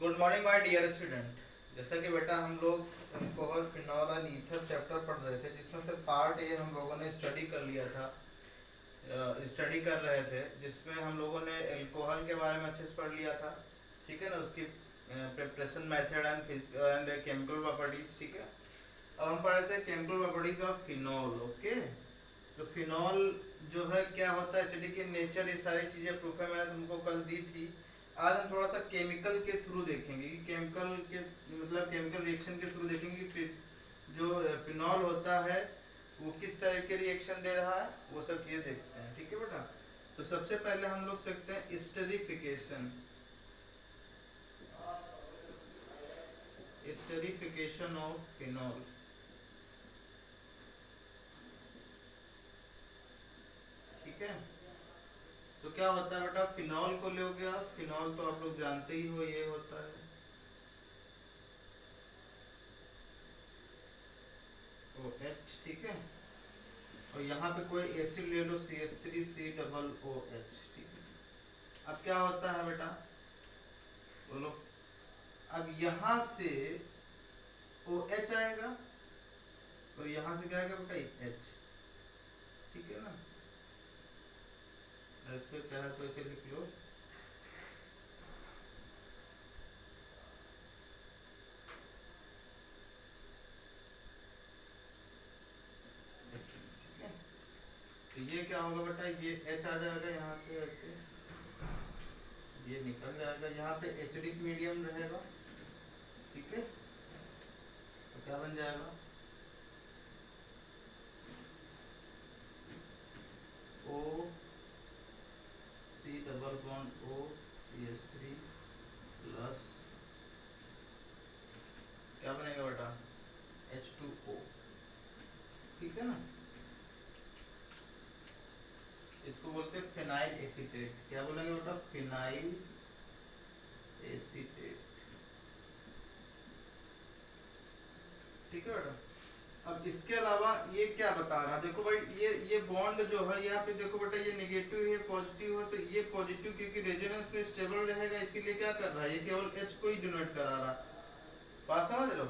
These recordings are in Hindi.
Good morning my dear student जैसा कि बेटा हम लोग alcohol phenol and ether chapter पढ़ रहे थे, जिसमें से पार्ट ए हम लोगों ने स्टडी कर लिया था। स्टडी कर रहे थे, जिसमें हम लोगों ने अल्कोहल के बारे में अच्छे से पढ़ लिया था। ठीक है ना? उसकी preparation method and and chemical properties ठीक है? अब हम पढ़ रहे थे chemical properties of phenol okay तो फिनॉल जो है, क्या होता है? एसिडिक इन नेचर ये सारी चीज़ें प्रूफ है, मैंने तुमको कल दी थी। आज हम थोड़ा सा केमिकल के थ्रू देखेंगे कि केमिकल के मतलब केमिकल रिएक्शन के थ्रू देखेंगे कि जो फिनॉल होता है, वो किस तरह के रिएक्शन दे रहा है, वो सब चीज़ें देखते हैं, ठीक है बेटा? तो सबसे पहले हम लोग सकते हैं स्टरीफिकेशन स्टरीफिकेशन ऑफ़ फिनॉल ठीक है? तो क्या होता है बेटा फिनॉल को ले गया फिनॉल तो आप लोग जानते ही हो, ये होता है। ओ एच ठीक है? और यहाँ पे कोई एसिड ले लो C S three C double O H ठीक है? अब क्या होता है बेटा? बोलो। अब यहाँ से ओ एच आएगा, और यहाँ से क्या आएगा बेटा? एच ठीक है ना? ऐसे चाहे तो ऐसे लिख लो तो ये क्या होगा बेटा? ये एच आ जाएगा यहाँ से ऐसे। ये निकल जाएगा। यहाँ पे एसिडिक मीडियम रहेगा। ठीक है? तो क्या बन जाएगा? O bond O C S three plus क्या बनेगा बेटा? एच टू ओ ठीक है ना? इसको बोलते हैं फिनाइल एसीटेट क्या बोलेंगे बेटा? फिनाइल एसीटेट ठीक है बेटा? अब इसके अलावा ये क्या बता रहा? देखो भाई, ये ये बॉन्ड जो है, यहाँ पे देखो बेटा, ये नेगेटिव है पॉजिटिव है तो ये पॉजिटिव क्योंकि रेजोनेंस में स्टेबल रहेगा, इसीलिए क्या कर रहा है? ये केवल एच को ही डिनोट करा रहा। बात समझ लो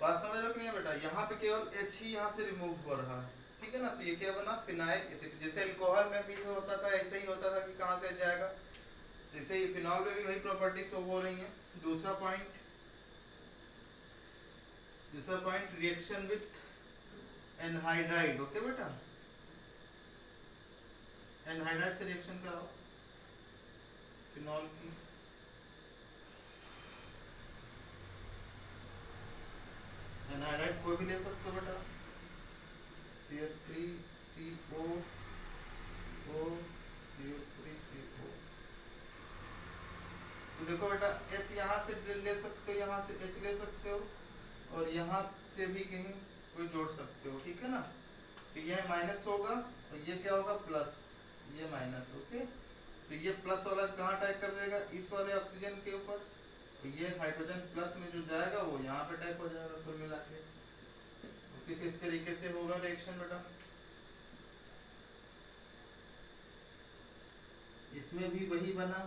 बात समझ लो कि नहीं बेटा? यहाँ पे केवल एच ही यहाँ से रिमूव हो रहा है। ठीक है ना? तो ये क्या बना? फिनाइल एसिड जैसे अल्कोहल में भी होता था, ऐसे ही होता था कि कहाँ से जाएगा? जैसे ही फिनॉल में भी वही प्रॉपर्टी शो हो रही है। दूसरा पॉइंट दूसरा point reaction with anhydride okay बेटा? एनहाइड्राइड से रिएक्शन कराओ। फिनॉल की। एनहाइड्राइड कोई भी ले सकते हो बेटा? C S three C O O C S three C O तो देखो बेटा एच यहाँ से ले सकते हो, यहाँ से एच ले सकते हो। और यहाँ से भी कहीं कोई जोड़ सकते हो, ठीक है ना? तो यह माइनस होगा और ये क्या होगा? प्लस ये माइनस ओके तो ये प्लस वाला कहाँ टाइप कर देगा? इस वाले ऑक्सीजन के ऊपर। तो ये हाइड्रोजन प्लस में जो जाएगा, वो यहाँ पे टाइप हो जाएगा कुल मिला के। तो किस, इस तरीके से होगा रिएक्शन बेटा? इसमें भी वही बना,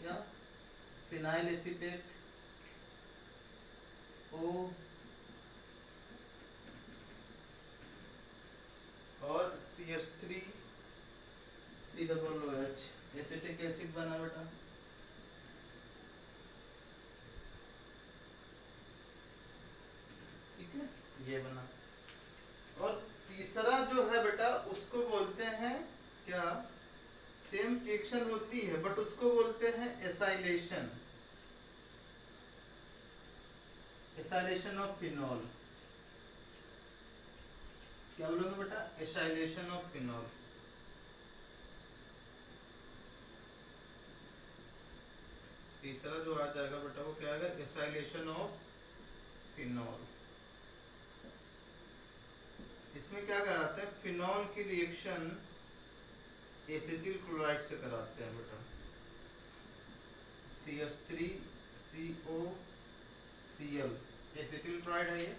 क्या? फिनाइल एसिटेट ओ और सी एसिटिक एसिड बना बेटा। ठीक है? ये बना। और तीसरा जो है बेटा, उसको बोलते हैं क्या? सेम रिएक्शन होती है बट उसको बोलते हैं एसाइलेशन एसाइलेशन ऑफ़ फिनॉल क्या बोलोगे बेटा? एसाइलेशन ऑफ़ फिनॉल तीसरा जो आ जाएगा बेटा वो क्या आएगा? एसाइलेशन ऑफ़ फिनॉल इसमें क्या कराते हैं? फिनॉल की रिएक्शन एसिटिल क्लोराइड से कराते हैं बेटा। C S three C O C L acetyl chloride है ये।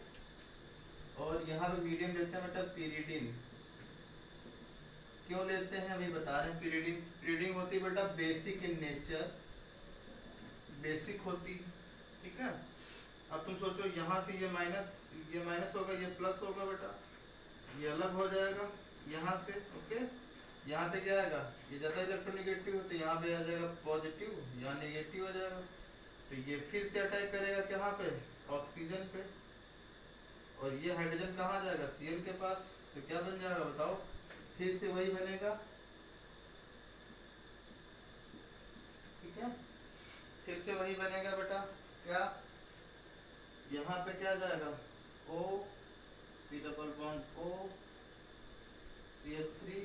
और यहाँ पे मीडियम लेते हैं बेटा पीरिडिन क्यों लेते हैं? अभी बता रहे हैं पीरियडिंग पीरियडिंग होती है बेटा बेसिक इन नेचर बेसिक होती, ठीक है? अब तुम सोचो, यहाँ से ये माइनस ये माइनस होगा, ये प्लस होगा बेटा। ये अलग हो जाएगा, यहाँ से ओके यहाँ पे क्या आएगा? ये ज़्यादा इलेक्ट्रोनिगेटिव होते, यहाँ पे आ जाएगा पॉजिटिव यहाँ निगेटिव हो जाएगा। तो ये फिर से अटैक करेगा कहाँ पे? ऑक्सीजन पे। और ये हाइड्रोजन कहाँ जाएगा? सीएल के पास? तो क्या बन जाएगा बताओ? फिर से वही बनेगा। ठीक है? फिर से वही बनेगा बेटा। क्या? यहाँ पे क्या जाएगा? O C double bond O C S three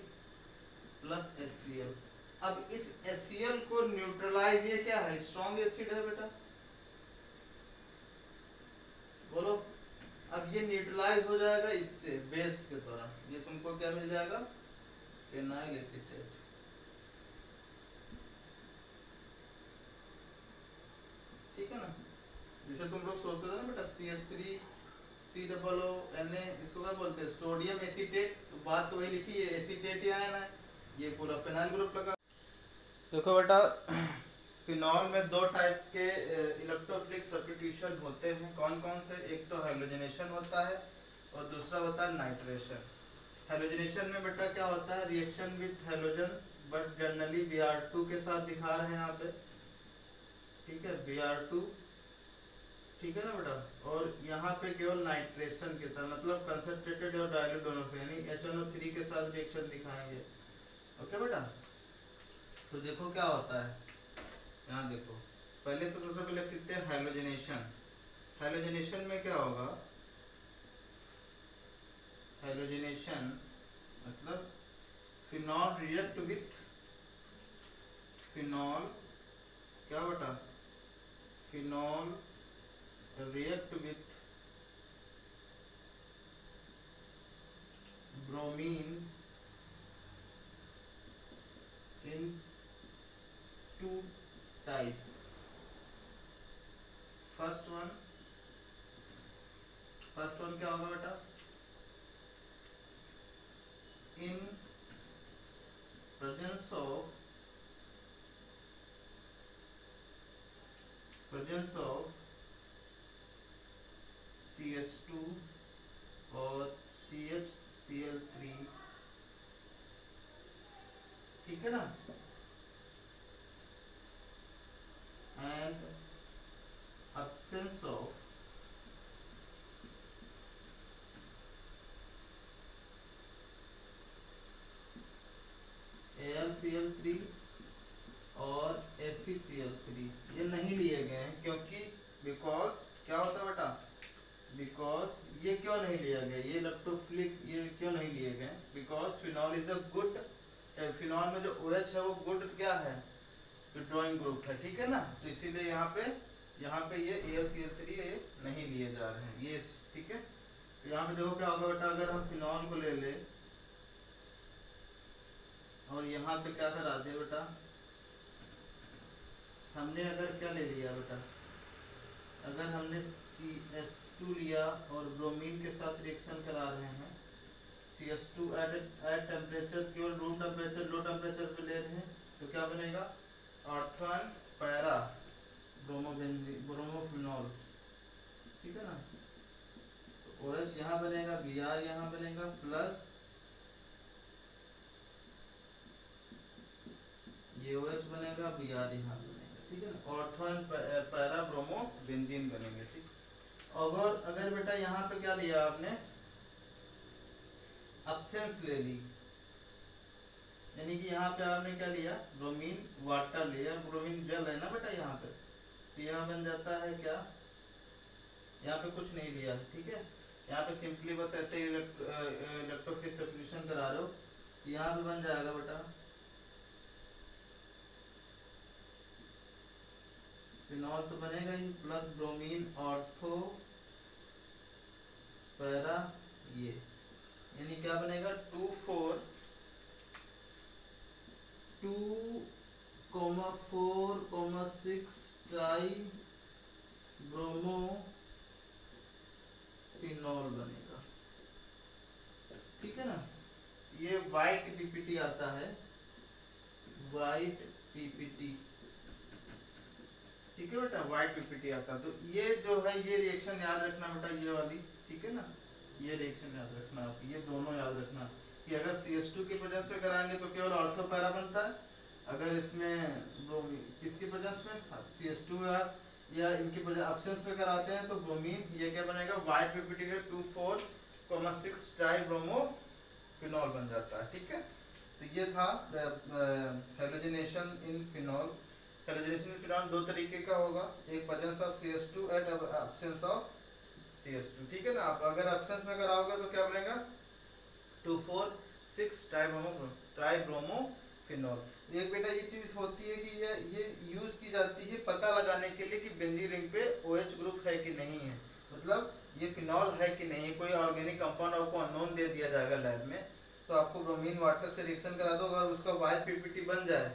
plus H C L अब इस एच सी एल को न्यूट्रलाइज ये क्या है? स्ट्रॉन्ग एसिड है बेटा बोलो अब ये न्यूट्रलाइज हो जाएगा इससे बेस के द्वारा। ये तुमको क्या मिल जाएगा? फिनाइल एसिटेट ठीक है ना? जैसे तुम लोग सोचते थे ना बेटा C S three C double O N A इसको क्या बोलते हैं? सोडियम एसिटेट तो बात तो वही लिखी है एसिटेट ही आया ना। ये पूरा फिनाइल ग्रुप लगा। देखो बेटा फिनॉल में दो टाइप के इलेक्ट्रोफिलिक सब्स्टिट्यूशन होते हैं। कौन कौन से? एक तो हेलोजिनेशन होता है और दूसरा होता है नाइट्रेशन हेलोजिनेशन में बेटा क्या होता है? Reaction with halogens but generally Br2 के साथ दिखा रहे हैं यहाँ पे। ठीक है? Br2 ठीक है ना बेटा? और यहाँ पे केवल नाइट्रेशन के साथ मतलब कंसंट्रेटेड और डायल्यूट दोनों पे, यानी HNO3 के साथ रिएक्शन दिखाएँगे। ओके बेटा? तो देखो क्या होता है। यहाँ देखो। पहले से सबसे पहले सीखते हैं हाइलोजिनेशन हाइलोजिनेशन में क्या होगा? हाइलोजिनेशन मतलब फिनॉल रिएक्ट विथ फिनॉल क्या बेटा? Phenol react with bromine first one? First one क्या होगा बेटा? In presence of presence of C S two और C H C L three ठीक है ना? Absence of AlCl3 और FeCl3 ये नहीं लिए गए हैं क्योंकि बिकॉज़ क्या होता है बेटा? बिकॉज़ ये क्यों नहीं लिया गया ये इलेक्ट्रोफिलिक ये क्यों नहीं लिए गए? Because phenol is a good phenol में जो ओ OH है वो गुड क्या है? ड्राइंग ग्रुप है, ठीक है ना? तो इसीलिए यहाँ पे यहाँ पे ये एल सी एल थ्री ये नहीं लिए जा रहे हैं। ये ठीक है? तो यहाँ पे देखो क्या होगा बेटा, अगर हम फिनॉल को ले ले, और यहाँ पे क्या करा दे बेटा? हमने अगर क्या ले लिया बेटा? अगर हमने सी एस टू लिया और ब्रोमीन के साथ रिएक्शन करा रहे हैं C S two at at temperature केवल रूम टेम्परेचर लो टेम्परेचर पे ले रहे हैं तो क्या बनेगा? ऑर्थन पैरा। ब्रोमोफिनॉल ठीक है ना? तो ओ एच यहाँ बनेगा बी आर यहाँ बनेगा, प्लस ये ओ एच बनेगा बी आर यहाँ बनेगा। ठीक है ना? ऑर्थोन पैरा ब्रोमो बेंजीन बनेंगे, ठीक? अगर अगर बेटा यहाँ पे क्या लिया आपने? अब्सेंस ले ली। यानी कि यहाँ पे आपने क्या लिया? ब्रोमीन वाटर लिया। ब्रोमीन जल है ना बेटा यहाँ पे? तो यहाँ बन जाता है क्या? यहाँ पे कुछ नहीं दिया, ठीक है? यहाँ पे सिंपली बस ऐसे इलेक्ट्रोफिक सब्स्टिट्यूशन करा रहे हो। यहाँ पे बन जाएगा बेटा। फिनॉल तो बनेगा ही प्लस ब्रोमीन ऑर्थो पैरा ये। यानी क्या बनेगा? Two four two comma four comma six tri bromo phenol बनेगा। ठीक है ना? ये वाइट पीपीटी आता है। वाइट पीपीटी ठीक है बेटा? वाइट पीपीटी आता है। तो ये जो है, ये रिएक्शन याद रखना बेटा, ये वाली। ठीक है ना? ये रिएक्शन याद रखना। आप ये दोनों याद रखना कि अगर सी एस टू की वजह से कराएँगे तो केवल ऑर्थो पैरा बनता है। अगर इसमें किसकी वजह से? सी एस टू या या इनकी वजह ऑप्शंस पे कराते हैं तो ब्रोमीन ये क्या बनेगा? वाइट पीपीटी का two four comma six tribromophenol बन जाता है, ठीक है? तो ये था halogenation in phenol halogenation in phenol दो तरीके का होगा। एक presence of C S two at absence of C S two ठीक है ना? आप अगर एब्सेंस में कराओगे तो क्या बनेगा? Two four six tribromo tribromo phenol एक बेटा ये चीज़ होती है कि ये ये यूज़ की जाती है पता लगाने के लिए कि बेंजीन रिंग पे OH ग्रुप है कि नहीं है। मतलब ये फिनॉल है कि नहीं कोई ऑर्गेनिक कंपाउंड आपको अननोन दे दिया जाएगा लैब में तो आपको ब्रोमीन वाटर से रिएक्शन करा दो अगर उसका वाइट पीपीटी बन जाए।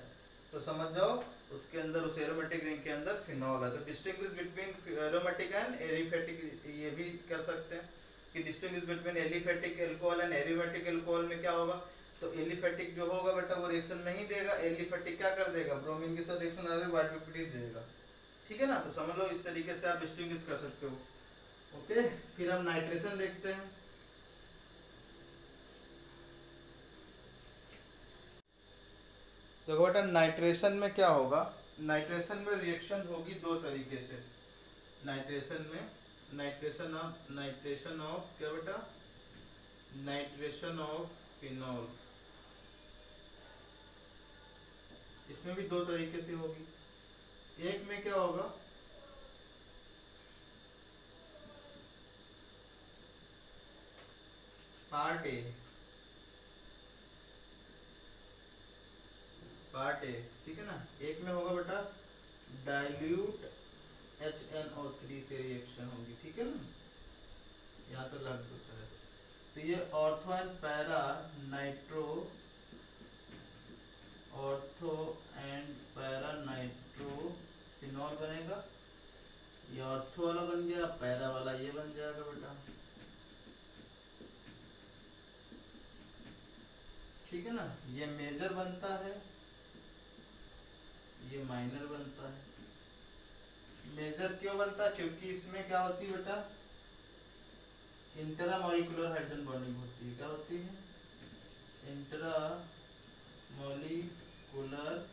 तो समझ जाओ, उसके अंदर, उस एरोमेटिक रिंग के अंदर फिनॉल है। तो distinguish between aromatic and aliphatic ये भी कर सकते हैं कि distinguish between aliphatic alcohol and aromatic alcohol में क्या होगा? तो एलिफेटिक जो होगा बेटा वो रिएक्शन नहीं देगा, एलिफेटिक क्या कर देगा? ब्रोमीन के साथ रिएक्शन आ वाइट देगा। ठीक है ना? तो समझ लो इस तरीके से आप डिस्टिंग्विश कर सकते हो। ओके फिर हम नाइट्रेशन देखते हैं। देखो बेटा नाइट्रेशन में क्या होगा? नाइट्रेशन में रिएक्शन होगी दो तरीके से। नाइट्रेशन में नाइट्रेशन ऑफ़ नाइट्रेशन ऑफ़ क्या बेटा? नाइट्रेशन ऑफ़ फिनॉल इसमें भी दो तरीके से होगी। एक में क्या होगा? पार्ट ए पार्ट ए ठीक है ना? एक में होगा बेटा dilute H N O three से रिएक्शन होगी, ठीक है ना? यहाँ तो लग है। तो ये ortho and para nitro ortho and para nitro phenol बनेगा ये ऑर्थो वाला बन गया, पैरा वाला ये बन जाएगा बेटा। ठीक है ना? ये मेजर बनता है, ये माइनर बनता है। मेजर क्यों बनता है? क्योंकि इसमें क्या होती है बेटा? इंटरा मॉलिकुलर हाइड्रोजन बॉन्डिंग होती है। क्या होती है? इंटरा मॉलिकुलर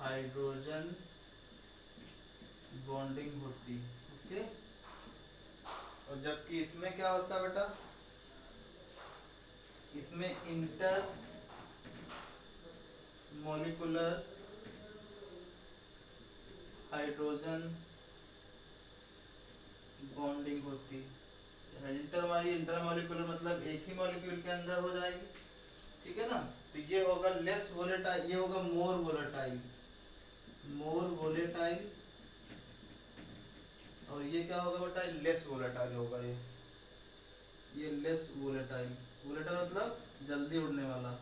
हाइड्रोजन बॉन्डिंग होती ओके और जबकि इसमें क्या होता बेटा? इसमें इंटर मॉलिकुलर हाइड्रोजन बॉन्डिंग होती है। इंटर वाली इंटर मॉलिक्यूलर मतलब एक ही मॉलिक्यूल के अंदर हो जाएगी, ठीक है ना? तो ये होगा लेस वोलेटाइल ये होगा मोर वोलेटाइल मोर वोलेटाइल ये क्या होगा बेटा? लेस वोलेटाइल होगा ये। ये लेस वोलेटाइल वोलेटाइल मतलब जल्दी उड़ने वाला।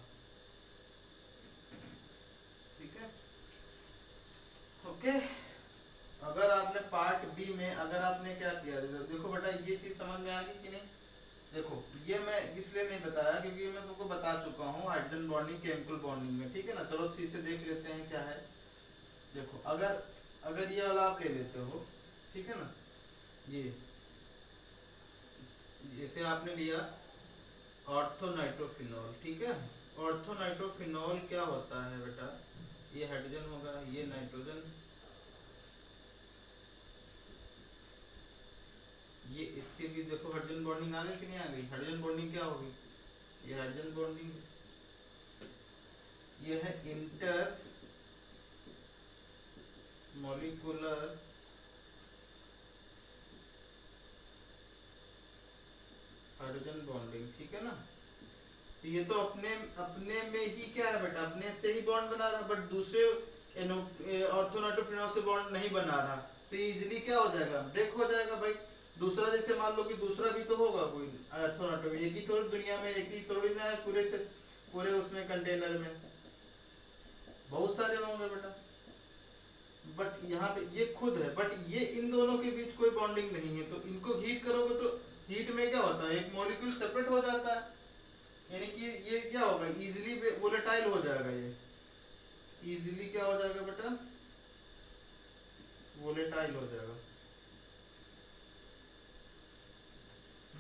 ठीक है? ओके अगर आपने पार्ट बी में, अगर आपने क्या किया, देखो बेटा, ये चीज़ समझ में आ गई कि नहीं? देखो, ये मैं इसलिए नहीं बताया क्योंकि मैं तुमको बता चुका हूँ हाइड्रोजन बॉन्डिंग केमिकल बॉन्डिंग में। ठीक है ना? चलो ठीक से देख लेते हैं क्या है। देखो, अगर अगर ये वाला आप ले लेते हो, ठीक है ना? ये। जैसे आपने लिया ऑर्थोनाइट्रोफिनॉल, ठीक है? ऑर्थोनाइट्रोफिनॉल क्या होता है बेटा? ये हाइड्रोजन होगा, ये नाइट्रोजन ये इसके भी देखो हाइड्रोजन बॉन्डिंग आ गई कि नहीं आ गई? हाइड्रोजन बॉन्डिंग क्या होगी? ये हाइड्रोजन बॉन्डिंग ये है इंटर मॉलिकुलर हाइड्रोजन बॉन्डिंग ठीक है ना? तो ये तो अपने अपने में ही क्या है बेटा? अपने से ही बॉन्ड बना रहा बट दूसरे से बॉन्ड नहीं बना रहा। तो इजीली क्या हो जाएगा? ब्रेक हो जाएगा भाई। दूसरा जैसे मान लो कि दूसरा भी तो होगा कोई अर्थोनाटो एक ही थोड़ी दुनिया में, एक ही थोड़ी ना है पूरे से, पूरे उसमें कंटेनर में। बहुत सारे होंगे बेटा। बट यहाँ पे ये खुद है बट ये इन दोनों के बीच कोई बॉन्डिंग नहीं है। तो इनको हीट करोगे तो हीट में क्या होता है? एक मॉलिक्यूल सेपरेट हो जाता है। यानी कि ये क्या होगा? इजीली वोलेटाइल हो जाएगा ये। इजीली क्या हो जाएगा बेटा? वोलेटाइल हो जाएगा।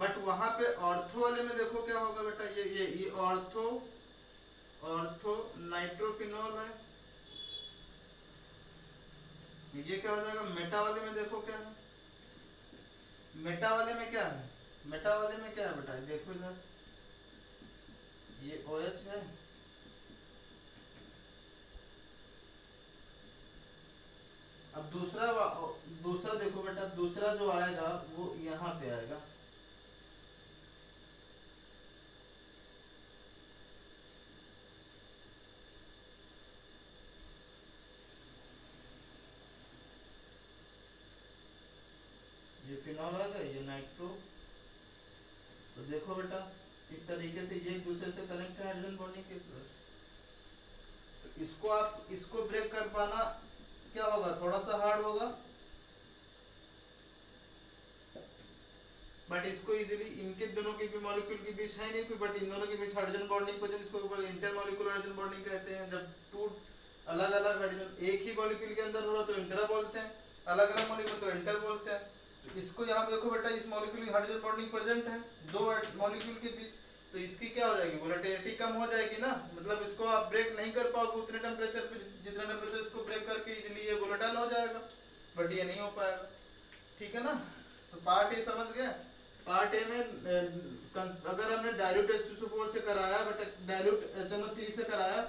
बट वहाँ पे ऑर्थो वाले में देखो क्या होगा बेटा? ये ये ये ऑर्थो ऑर्थो नाइट्रोफिनॉल है। ये क्या हो जाएगा? मेटा वाले में देखो क्या है? मेटा वाले में क्या है? मेटा वाले में क्या है बेटा? देखो इधर। ये OH है। अब दूसरा दूसरा देखो बेटा, दूसरा जो आएगा, वो यहाँ पे आएगा ये फिनॉल आ गया ये नाइट्रो तो देखो बेटा इस तरीके से ये एक दूसरे से कनेक्ट है हाइड्रोजन बॉन्डिंग की तरफ़ तो इसको आप, इसको ब्रेक कर पाना क्या होगा? थोड़ा सा हार्ड होगा। बट इसको इजीली इनके दोनों के भी मॉलिक्यूल के बीच है नहीं बट इन दोनों के बीच हाइड्रोजन बॉन्डिंग को इसको इंटर मॉलिक्यूलर हाइड्रोजन बॉन्डिंग कहते हैं, जब टू अलग अलग हाइड्रोजन एक ही मॉलिक्यूल के अंदर हो रहा तो इंटरा बोलते हैं अलग अलग मॉलिक्यूल तो इंटर बोलते हैं। इसको यहाँ पे देखो बेटा, इस मॉलिक्यूल की हाइड्रोजन बॉन्डिंग प्रेजेंट है, दो मॉलिक्यूल के बीच तो इसकी क्या हो जाएगी? वोलेटिलिटी कम हो जाएगी ना? मतलब इसको आप ब्रेक नहीं कर पाओगे उतने टेम्परेचर पे, जितना टेम्परेचर इसको ब्रेक करके इजीली ये वोलेटाइल हो जाएगा। बट ये नहीं हो पाएगा। ठीक है ना? तो पार्ट ए समझ गए? पार्ट ए में अगर हमने डायल्यूट H2SO4 से कराया बट डायल्यूट HNO3 से कराया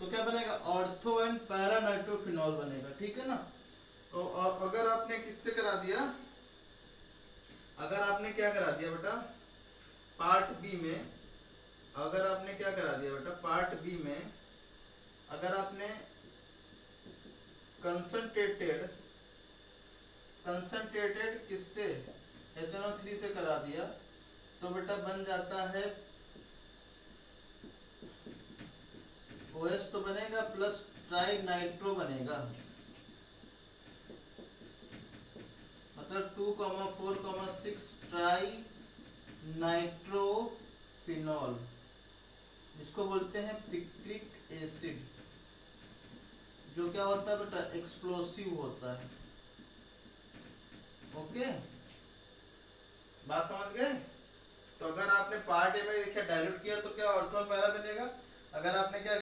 तो क्या बनेगा? ऑर्थो एंड पैरा नाइट्रोफिनॉल बनेगा। ठीक है ना? तो अगर आपने किससे करा दिया? अगर आपने क्या करा दिया बेटा? पार्ट बी में, अगर आपने क्या करा दिया बेटा? पार्ट बी में, अगर आपने कंसंट्रेटेड कंसंट्रेटेड किससे? HNO3 से करा दिया तो बेटा बन जाता है OH तो बनेगा प्लस ट्राई नाइट्रो बनेगा। मतलब two comma four comma six tri nitrophenol जिसको बोलते हैं पिक्रिक एसिड। जो क्या होता है बेटा? एक्सप्लोसिव होता है। ओके बात समझ गए? तो अगर आपने पार्ट ए में देखिए डायल्यूट किया तो क्या ऑर्थो पैरा बनेगा? अगर आपने क्या